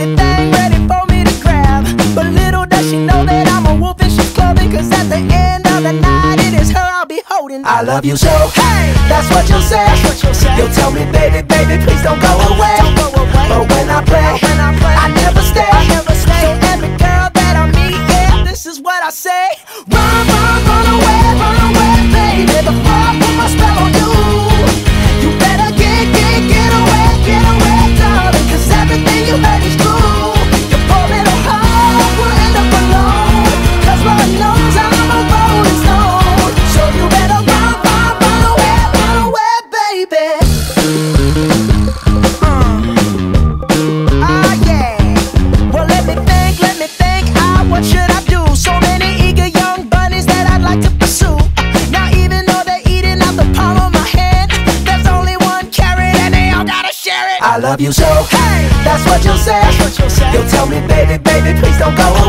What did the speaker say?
anything ready for me to grab But little does she know that I'm a wolf and she's clubbing Cause at the end of the night it is her I'll be holding I love you so, hey, that's what you'll say, what you'll, say. you'll tell me baby, baby, please don't go away, don't go away. But when I play, when I, play I, never stay. I never stay So every girl that I meet, yeah, this is what I say Run! I love you so. Hey, That's what you'll say. That's what you'll say. You'll tell me, baby, baby, please don't go